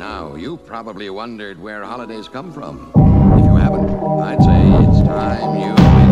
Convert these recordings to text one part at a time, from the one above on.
Now, you probably wondered where holidays come from. If you haven't, I'd say it's time you...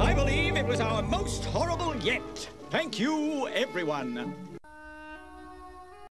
I believe it was our most horrible yet. Thank you, everyone.